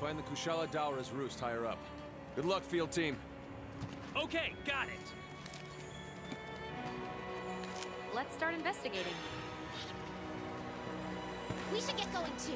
find the Kushala Daora's roost higher up. Good luck, field team. Okay, got it. Let's start investigating. We should get going too.